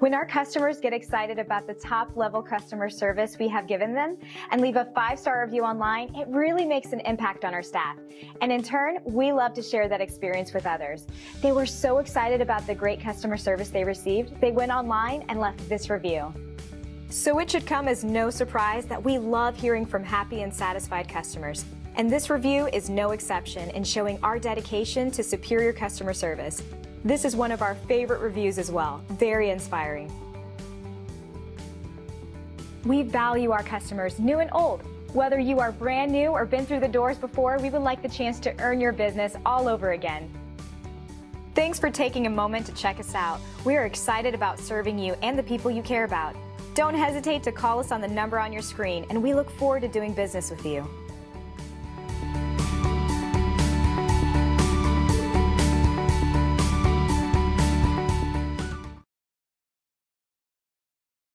When our customers get excited about the top level customer service we have given them and leave a five star review online, it really makes an impact on our staff. And in turn, we love to share that experience with others. They were so excited about the great customer service they received, they went online and left this review. So it should come as no surprise that we love hearing from happy and satisfied customers. And this review is no exception in showing our dedication to superior customer service. This is one of our favorite reviews as well. Very inspiring. We value our customers, new and old. Whether you are brand new or been through the doors before, we would like the chance to earn your business all over again. Thanks for taking a moment to check us out. We are excited about serving you and the people you care about. Don't hesitate to call us on the number on your screen, and we look forward to doing business with you.